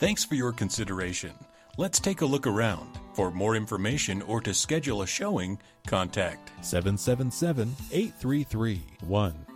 Thanks for your consideration. Let's take a look around. For more information or to schedule a showing, contact 777 833 1